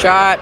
Shot.